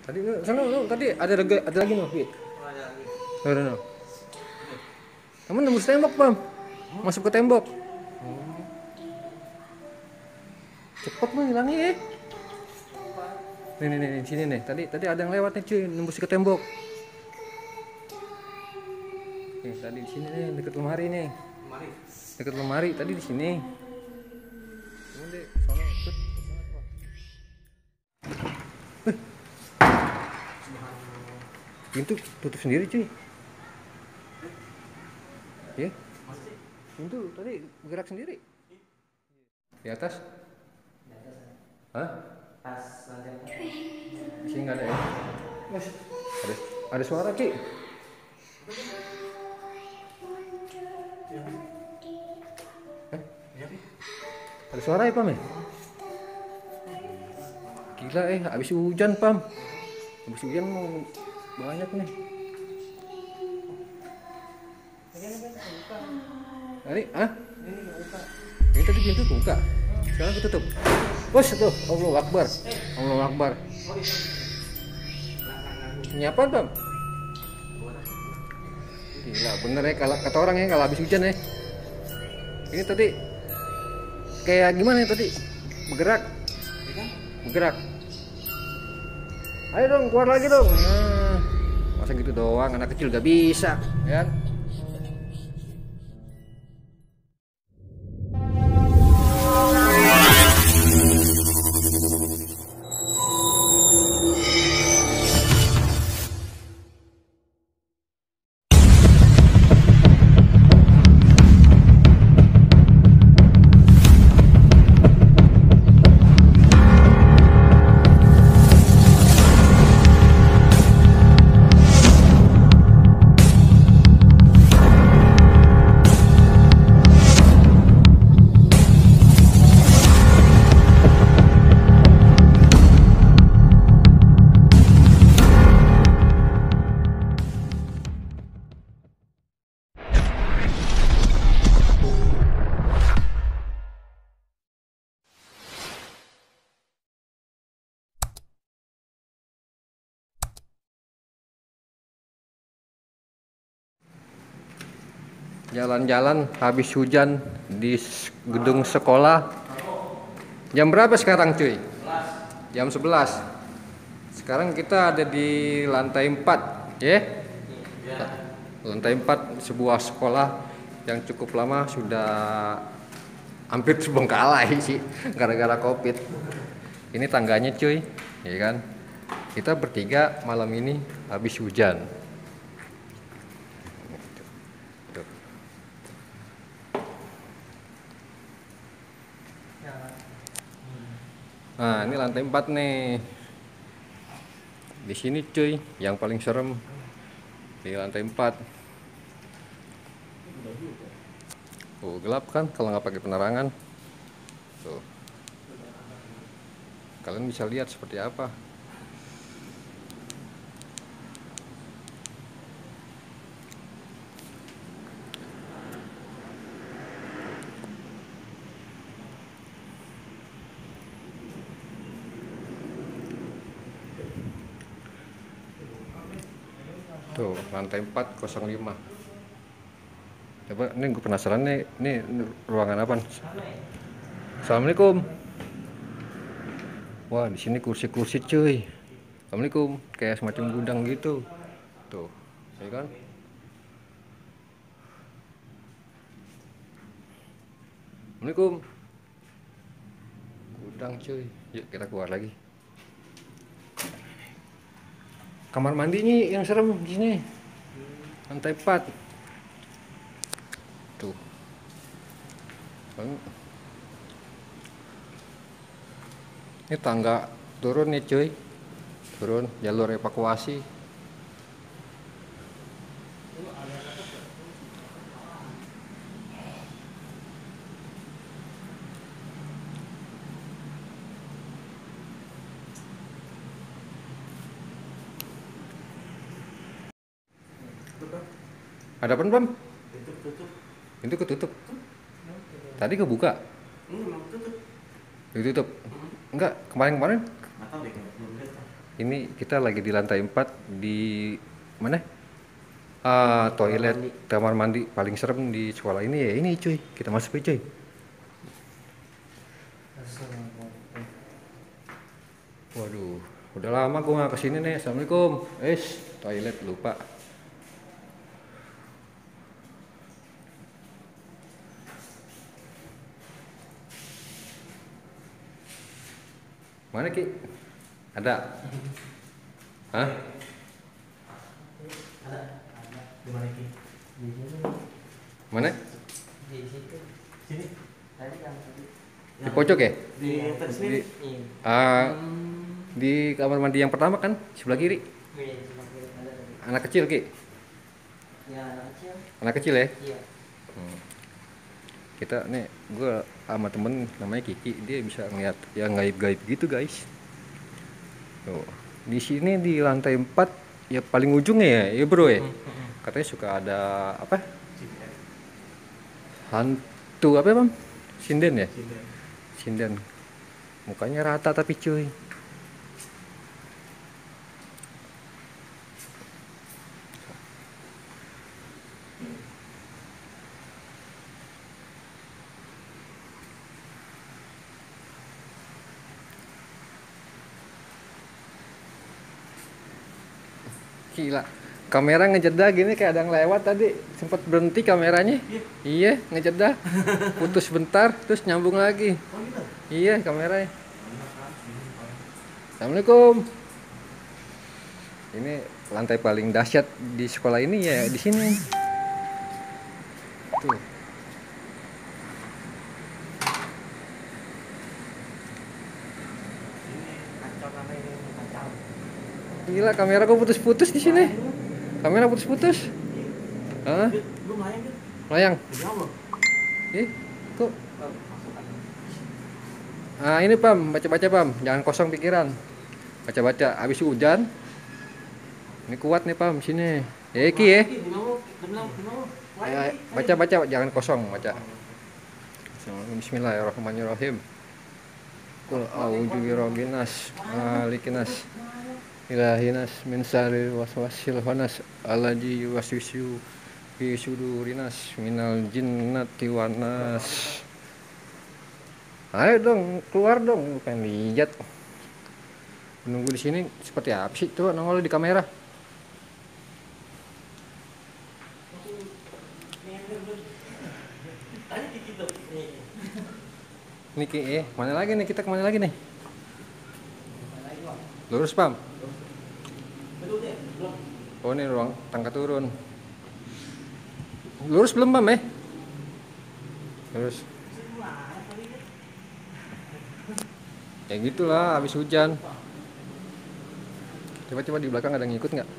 Tadi sana tadi ada lagi ada lagi no. No, no, no. Kamu nembus tembok, Pam. Masuk ke tembok. Cepet mah hilangnya ya. Nih, nih, nih, nih, sini nih. Tadi tadi ada yang lewat nih, cuy, nembus ke tembok. Nih, tadi di sini nih, deket lemari nih. Deket lemari, tadi di sini. Pintu tutup sendiri, cuy. Ya? Pintu tadi bergerak sendiri. Di atas? Hah? pas nggak ada ya? Mas, ada, ada suara Ki. Eh? Ada suara ya Pam ya? Gila eh, habis hujan Pam. Habis hujan mau banyak nih. Tadi, ah? Ini tadi pintu buka. Sekarang ketutup. Bos tuh, Allah Akbar. Allah Akbar. Ini apa, Bang? Gila, bener ya kalau kata orang ya kalau habis hujan ya. Ini tadi kayak gimana ya tadi? Bergerak. Bergerak. Ayo dong, keluar lagi dong. Nah, masa gitu doang, anak kecil gak bisa, ya? Jalan-jalan habis hujan di gedung sekolah. Jam berapa sekarang cuy? Jam 11. Sekarang kita ada di lantai 4, ya? Lantai 4 sebuah sekolah yang cukup lama sudah hampir terbengkalai sih gara-gara Covid. Ini tangganya cuy, ya kan? Kita bertiga malam ini habis hujan. Nah, ini lantai 4 nih. Di sini cuy, yang paling serem di lantai 4. Oh, gelap kan kalau nggak pakai penerangan. Tuh. Kalian bisa lihat seperti apa. Tuh, lantai 405. Coba ini gue penasaran nih, ini ruangan apa? Assalamualaikum. Wah, di sini kursi-kursi cuy. Assalamualaikum, kayak semacam gudang gitu. Tuh, ya kan? Assalamualaikum. Gudang cuy. Yuk kita keluar lagi. Kamar mandinya yang serem di sini. Lantai 4. Tuh. Ini tangga turun nih cuy. Turun jalur evakuasi. Ada apa, Bam? Tutup tutup. Itu ketutup. Tadi kebuka. Ini memang tutup. Ditutup. Enggak, kemarin-kemarin belum. Ini kita lagi di lantai 4 di mana? Ah, toilet, mandi. kamar mandi paling serem di sekolah ini ya. Ini cuy, kita masuk cuy. Waduh, udah lama gua nggak ke sini nih. Assalamualaikum. Es, toilet lupa. Mana Ki? Ada? Hah? Ada, ada. Di mana Ki? Di sini. Mana? Di situ. Sini. Tadi kan tadi. Di pojok ya? Di atas sini. Di- Iya. Ah, di kamar mandi yang pertama kan sebelah kiri. Iya, sebelah kiri. Anak kecil Ki. Ya, anak kecil. Anak kecil ya? Iya. Kita nih gue sama temen namanya Kiki dia bisa ngeliat yang gaib-gaib gitu guys. Tuh. di sini di lantai 4 ya paling ujungnya ya ya bro ya. Katanya suka ada apa? Hantu apa bang? Sinden ya? Sinden mukanya rata tapi cuy Gila. Kamera ngejeda gini kayak ada yang lewat tadi. Sempat berhenti kameranya. Iya, ngejeda. Putus bentar terus nyambung lagi. Oh gitu. Iya, kameranya. Assalamualaikum. Ini lantai paling dahsyat di sekolah ini ya di sini. Tuh. Ini kacau karena ini kacau. Gila, kamera kok putus-putus di sini. Kamera putus-putus. Hah? Layang. Ih, kok. Ah ini pam, baca-baca pam, jangan kosong pikiran. Baca-baca, habis hujan. Ini kuat nih pam, sini. Ya Ki ya. Mau. Ya, Baca-baca, jangan kosong, baca. Bismillahirrahmanirrahim. Qul a'udzu birabbinas, malikinas, ilahinas, min syarril waswasil khannas, alladzi yuwaswisu fi sudurinas minal jinnati wan. Ayo dong, keluar dong, pengen lihat. Menunggu di sini seperti apa sih? Coba nongol di kamera. Niki, eh, mana lagi nih? Kita ke mana lagi nih? Lurus pam. Oh ini ruang tangga turun. Lurus belum pam eh? Lurus. Ya gitulah, habis hujan. Coba-coba di belakang ada yang ngikut nggak?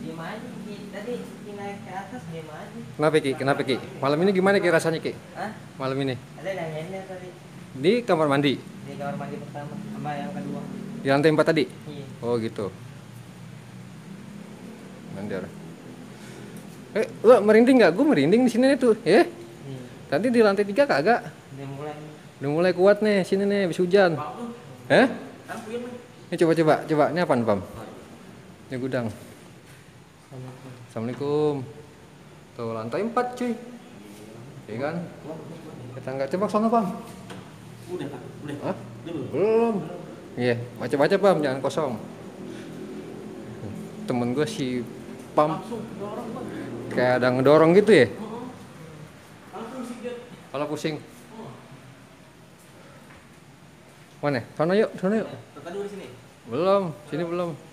Diem aja, Ki. Tadi Ki naik ke atas diem aja. Kenapa Ki? Kenapa Ki? Malam ini gimana Ki rasanya Ki? Hah? Malam ini Ada nanyainnya tadi di kamar mandi di kamar mandi pertama sama yang kedua. di lantai 4 tadi. Iya. Oh gitu. Mandar. Eh, lu merinding nggak? Gue merinding di sini nih tuh. Eh, Iya. tadi di lantai 3 kagak. Dia mulai. Udah mulai kuat nih sini nih habis hujan. Eh? Ini coba coba. Ini apaan, Pam? Ini gudang. Assalamualaikum. Tuh lantai 4, cuy. Iya kan? Kita nggak coba sono, Pam. Udah, Kak. Udah. Hah? Belum? Iya, baca-baca, Pam, jangan kosong. Temen gue si Pam Bang. kayak ada ngedorong gitu ya. Kalau pusing. Mana? Sono yuk, sono yuk. Belum, sini belum.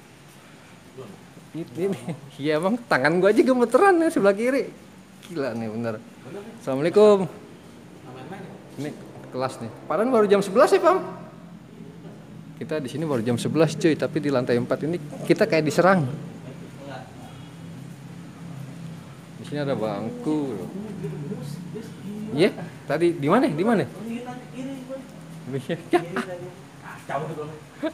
Ini. Iya emang tangan gua aja gemeteran ya sebelah kiri. Gila nih bener. Assalamualaikum. Ini kelas nih. Padahal baru jam 11 ya, Pam. Kita di sini baru jam 11 cuy, tapi di lantai 4 ini kita kayak diserang. Di sini ada bangku. Iya, tadi di mana? Di mana? Bang. Ya, Bang.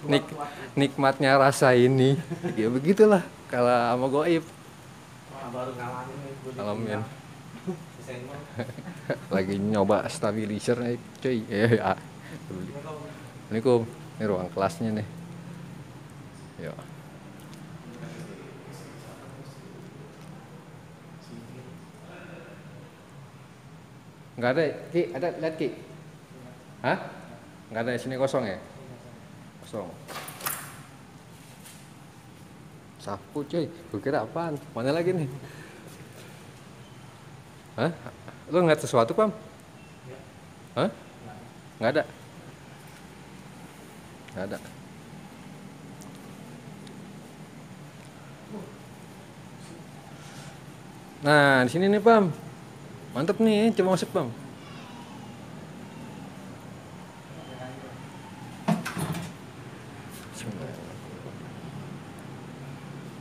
nik nikmatnya rasa ini. Ya begitulah kalau sama goib. Disenggol. lagi nyoba stabilizer nih cuy. Eh ya. Assalamualaikum. Ini ruang kelasnya nih. Ya nggak ada ki. Ada lihat ki. Hah? Nggak ada sini kosong ya? Kosong sapu cuy. Gue kira apaan? Mana lagi nih? Hah? Lo ngeliat sesuatu pam? Hah? Nggak ada? Nggak ada. Nah di sini nih pam. Mantep nih coba masuk pam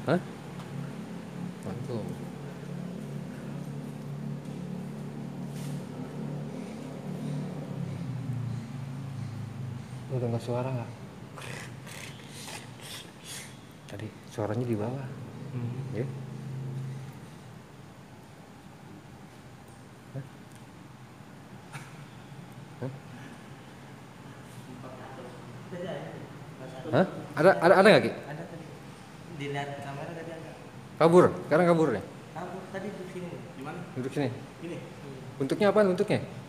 Hah? Mantap. Lu dengar suara nggak? Tadi suaranya di bawah. Ya? Hah? Hah? Hah? Ada ada ada nggak ki? Ada tadi. Dilihat kamera tadi ada. Kabur. Sekarang kabur nih. Kamu tadi di sini. Gimana? Duduk sini. Ini. Bentuknya apa bentuknya?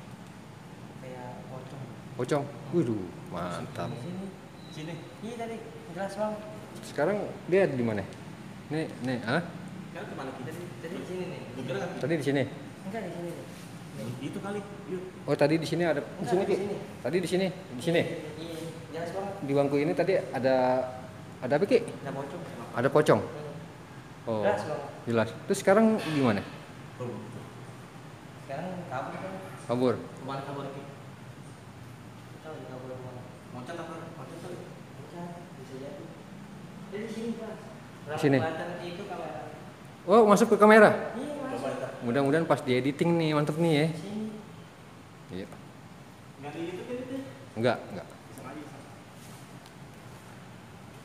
Pocong. Waduh, mantap. Sini. Sini. Iya tadi jelas banget. Sekarang dia di mana? Nih, nih, ah? Kan? Tadi di sini nih. Kan Tadi di sini. Enggak di sini nih. itu kali. Yuk. Oh, tadi di sini ada di sini, di Ki. sini. Tadi di sini, di sini. Iya, jelas banget. Di bangku ini tadi ada ada apa, Ki? Ada pocong. Ada pocong. Hmm. Oh. Jelas banget. Jelas. Terus sekarang gimana? Sekarang kabur. Kabur. Ke mana kabar lagi? Tahu ke mana? Loncat apa? Loncat bisa jadi. Sini, Pak. Di sini. Kelihatan itu kamera. Oh, masuk ke kamera. Iya, masuk. Mudah-mudahan pas di editing nih, mantep nih ya. Sini. Iya. Nggak di itu kan itu. Enggak, enggak.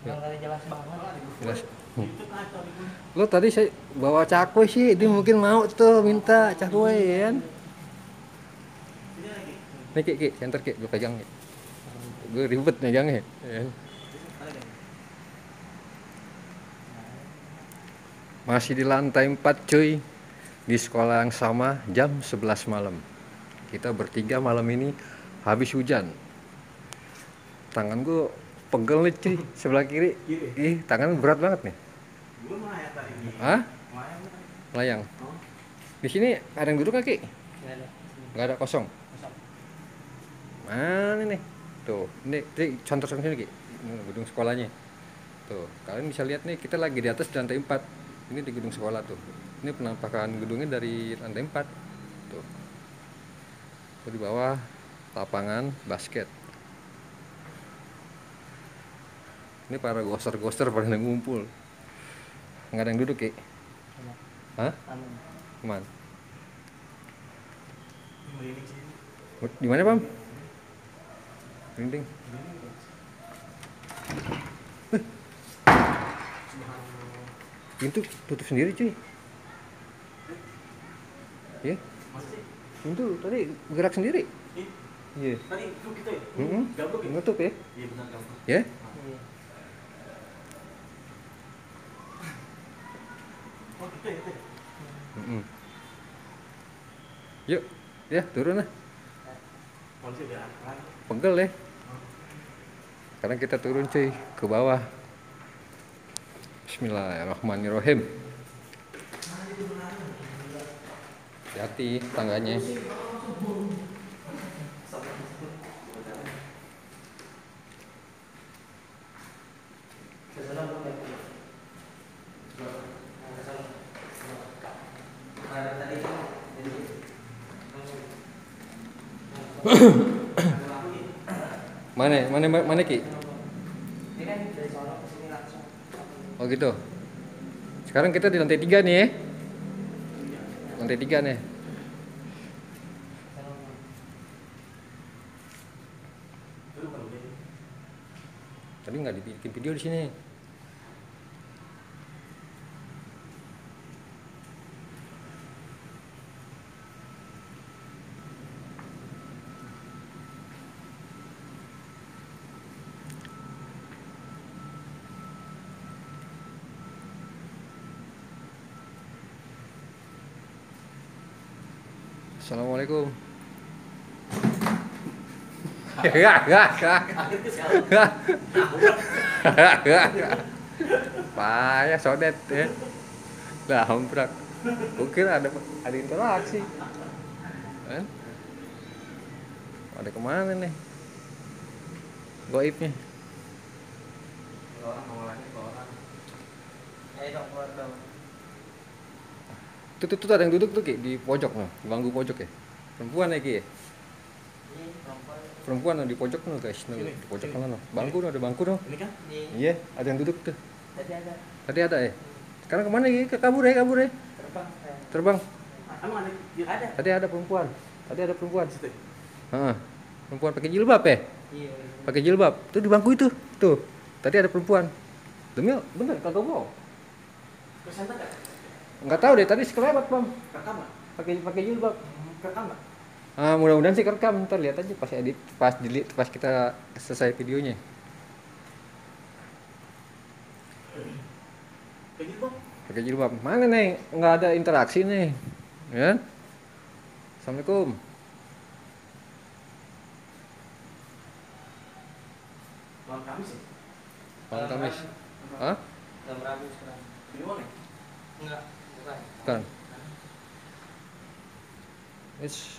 Ya. Yang tadi jelas banget. Jelas. Itu kacau di gua. Lo tadi saya bawa cakwe sih, dia mungkin mau tuh minta cakwe ya kan. Nih Ki, Ki, center Ki, gue pegang Ki. Gue ribet megangnya. Ya. Masih di lantai 4 cuy Di sekolah yang sama jam 11 malam Kita bertiga malam ini habis hujan Tangan gue pegel nih cuy Sebelah kiri Kiri. Ih tangan berat banget nih. Hah? Layang. Di sini ada yang duduk gak Ki? Nggak ada. Sini. Gak ada Kosong. Mana nih? Tuh, ini, ini contoh sini Ini gedung sekolahnya Tuh, kalian bisa lihat nih kita lagi di atas di lantai 4 Ini di gedung sekolah tuh Ini penampakan gedungnya dari lantai 4 Tuh Tuh di bawah lapangan basket Ini para ghoster-ghoster pada ngumpul Nggak ada yang duduk Sama. Hah? Aman. Di mana, Pam? Subhanallah. Pintu tutup sendiri, cuy. Ya, pintu tadi gerak sendiri. Iya. Tadi itu kita ya? Mm-mm. Gablok ya? Nutup ya. Iya benar gablok. Ya. Gitu ya? Mm-mm. Yuk, ya turun lah. Pegel ya. Sekarang kita turun cuy ke bawah. Bismillahirrahmanirrahim. Hati-hati tangganya. Ke sana bukan. Nah, ke sana. Nah, tadi kan jadi Mana? Mana mana Ki? Kan. Oh gitu. Sekarang kita di lantai tiga nih ya. Lantai tiga nih. Udah. Tadi nggak dibikin video di sini. Assalamualaikum. Ya, ya, ya. Payah sodet ya. Lah, homprak. Oke ada ada interaksi. Kan? Ada ke mana nih? Goibnya. Orang orang Ayo dong, keluar dong. Tuh, tuh, tuh ada yang duduk tuh Ki, di pojok no, di bangku pojok ya. Perempuan ya Ki ya? Ini perempuan. No, di pojok no guys, no, Ini, di pojok sana no. Bangku no, ada bangku no. ini kan Iya, ada yang duduk tuh. tadi ada Tadi ada ya. Sekarang ke mana Ki? Ke kabur ya, kabur ya. terbang. Terbang. emang ada dia Ada. Tadi ada perempuan. Tadi ada perempuan. situ. Heeh. Perempuan pakai jilbab ya? Iya. Pakai jilbab. Tuh di bangku itu. Tuh. Tadi ada perempuan. Demi bener kagak bohong. Ke sana enggak? Enggak tahu deh, tadi sekelewat, Bang. Rekam enggak? Pakai pakai jilbab. Rekam enggak? Ah, mudah-mudahan sih kerekam. Ntar lihat aja pas edit, pas delete, pas kita selesai videonya. Begitu bang? Pakai jilbab. Mana nih? Nggak ada interaksi nih. Ya? Assalamualaikum. Malam Kamis ya? Malam Kamis. Hah? Jam Rabu sekarang. Di mana? Enggak, bukan. Bukan. Is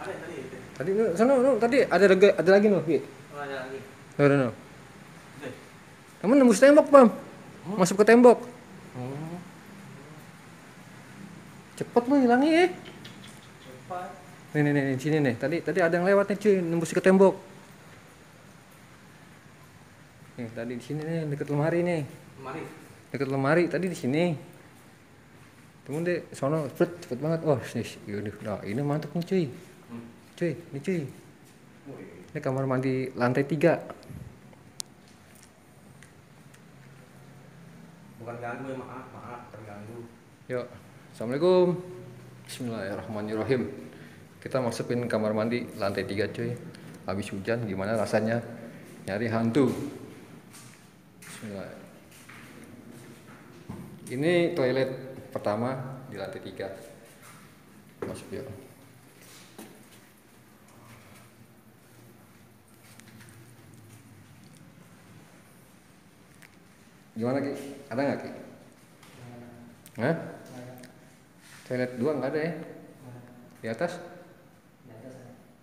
Ada tadi tadi nu, sana nu, tadi ada lagi ada lagi Ki. Oh, ada lagi. No, no, no. Kamu nembus tembok, Bam. Masuk ke tembok. Oh. Cepet lu hilangnya ya. Cepat. Nih, nih, nih, nih, sini nih. Tadi tadi ada yang lewat nih, cuy, nembus ke tembok. Nih, tadi di sini nih, deket lemari nih. Mari. Deket lemari tadi di sini. Temen deh, sono cepet, cepet banget. Oh, sini, yaudah. Nah, ini mantep nih, cuy. Hmm. Cuy, ini cuy. Wih. Ini kamar mandi lantai tiga. Bukan ganggu ya maaf, maaf terganggu. Yuk, assalamualaikum. Bismillahirrahmanirrahim. Kita masukin kamar mandi lantai tiga, cuy. Habis hujan, gimana rasanya nyari hantu? Bismillah. Ini toilet pertama di lantai tiga. Masuk yuk. Gimana Ki? Ada nggak Ki? Hah? Toilet dua nggak ada ya? Di atas? Di atas.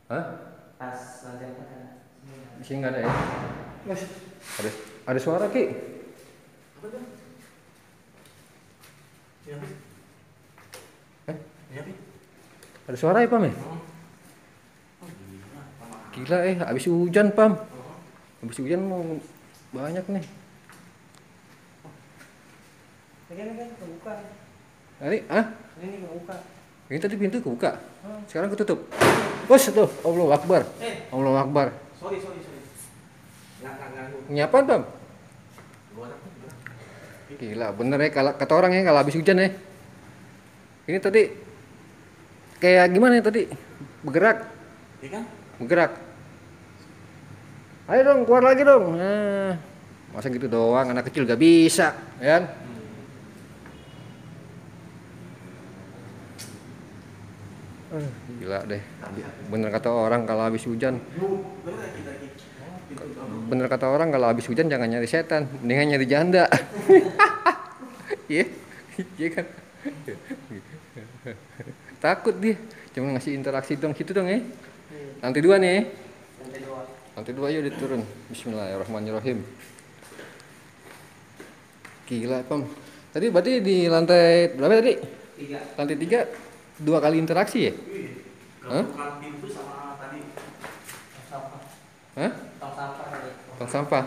Hah? Pas lantai empat ada. Sini ada. Di sini nggak ada ya? Ada ada suara Ki? Apa tuh? Ini apa? Eh? Ini apa? Ada suara ya Pam ya? Oh. Oh, gila. Gila eh, habis hujan Pam. Oh. Habis hujan mau banyak nih. Ini kan kebuka. Tadi, ah? Ini kebuka. Ini tadi pintu kebuka. Hmm. Sekarang ketutup. Bos tuh, Allah Akbar. Eh, Allah Akbar. sorry, sorry, sorry. Nggak, nggak ganggu. Nyapaan Pam? Gila, bener ya kalau kata orang ya kalau habis hujan ya. Ini tadi kayak gimana ya tadi? Bergerak, Iya kan? bergerak. Ayo dong, keluar lagi dong. Nah, masa gitu doang, anak kecil gak bisa, ya kan? Eh, Gila deh, bener kata orang kalau habis hujan, bener bener kata orang kalau habis hujan jangan nyari setan, mendingan nyari janda. Iya, iya kan? Takut dia, cuma ngasih interaksi dong situ dong ya. Iya. Lantai dua nih. Dua. Lantai dua yuk diturun. Bismillahirrahmanirrahim. Gila, Pam. Tadi berarti di lantai berapa tadi? Tiga. Lantai tiga dua kali interaksi ya? Wih, Hah? pintu sama tadi. Hah? Tong sampah.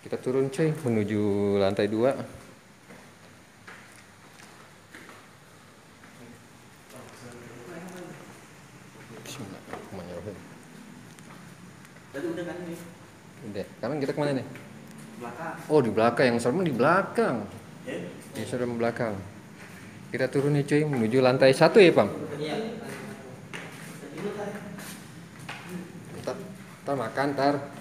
Kita turun cuy menuju lantai dua. Udah kan kita ke mana nih? belakang. Oh di belakang, yang serem di belakang. Ya. Yang serem belakang. Kita turun nih cuy menuju lantai satu ya Pam. Iya. Tadi lu tadi. Ntar, ntar makan, ntar.